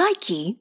Likey